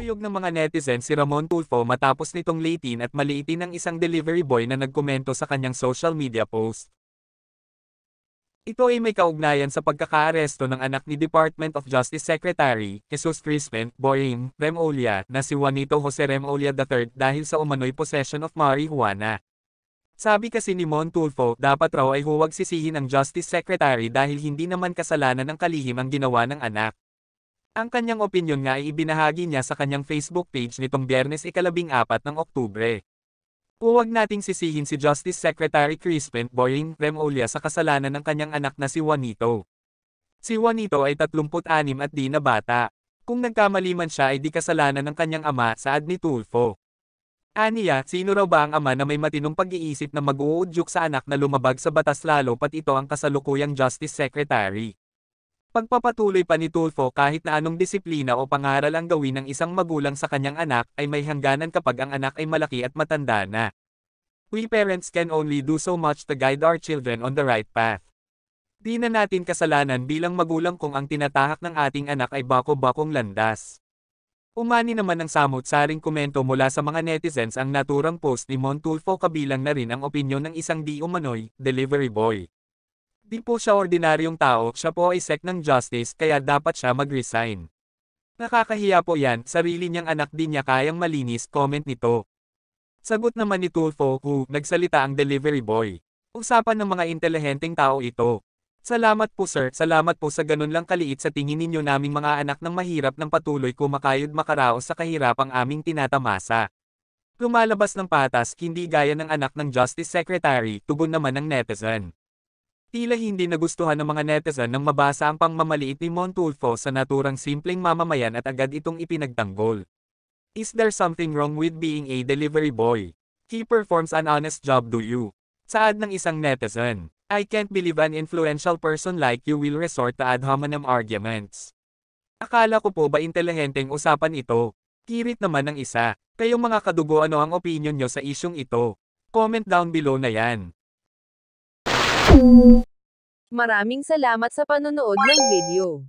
Tinuyog ng mga netizen si Ramon Tulfo matapos nitong latin at maliitin ng isang delivery boy na nagkomento sa kanyang social media post. Ito ay may kaugnayan sa pagkakaaresto ng anak ni Department of Justice Secretary, Jesus Crispin, Boying, Remolia, na si Juanito Jose Remolia III dahil sa umano'y possession of marijuana. Sabi kasi ni Mon Tulfo, dapat raw ay huwag sisihin ang Justice Secretary dahil hindi naman kasalanan ng kalihim ang ginawa ng anak. Ang kanyang opinyon nga ay ibinahagi niya sa kanyang Facebook page nitong biyernes ikalabing apat ng Oktubre. Huwag nating sisihin si Justice Secretary Crispin Boying Remolia sa kasalanan ng kanyang anak na si Juanito. Si Juanito ay 36 at di na bata. Kung nagkamali man siya ay di kasalanan ng kanyang ama saad ni Tulfo. Aniya, sino raw ba ang ama na may matinong pag-iisip na mag-uudyok sa anak na lumabag sa batas lalo pat ito ang kasalukuyang Justice Secretary? Pagpapatuloy pa ni Tulfo kahit na anong disiplina o pangaral ang gawin ng isang magulang sa kanyang anak ay may hangganan kapag ang anak ay malaki at matanda na. We parents can only do so much to guide our children on the right path. Di na natin kasalanan bilang magulang kung ang tinatahak ng ating anak ay bako-bakong landas. Umani naman ng samot-saring komento mula sa mga netizens ang naturang post ni Mon Tulfo kabilang na rin ang opinyon ng isang di umano'y, delivery boy. Di po siya ordinaryong tao, siya po ay sec ng justice kaya dapat siya mag-resign. Nakakahiya po yan, sarili niyang anak din niya kayang malinis, comment nito. Sagot naman ni Tulfo, who, nagsalita ang delivery boy. Usapan ng mga intelihenteng tao ito. Salamat po sir, salamat po sa ganun lang kaliit sa tingin ninyo naming mga anak ng mahirap ng patuloy kumakayod makaraos sa kahirapang aming tinatamasa. Lumalabas ng patas, hindi gaya ng anak ng Justice Secretary, tugon naman ng netizen. Tila hindi nagustuhan ng mga netizen nang mabasa ang pangmamaliit ni Montulfo sa naturang simpleng mamamayan at agad itong ipinagtanggol. Is there something wrong with being a delivery boy? He performs an honest job do you? Saad ng isang netizen. I can't believe an influential person like you will resort to ad hominem arguments. Akala ko po ba intelihenteng usapan ito? Kirit naman ng isa. Kayong mga kadugo ano ang opinion nyo sa isyong ito? Comment down below na yan. Maraming salamat sa panonood ng video.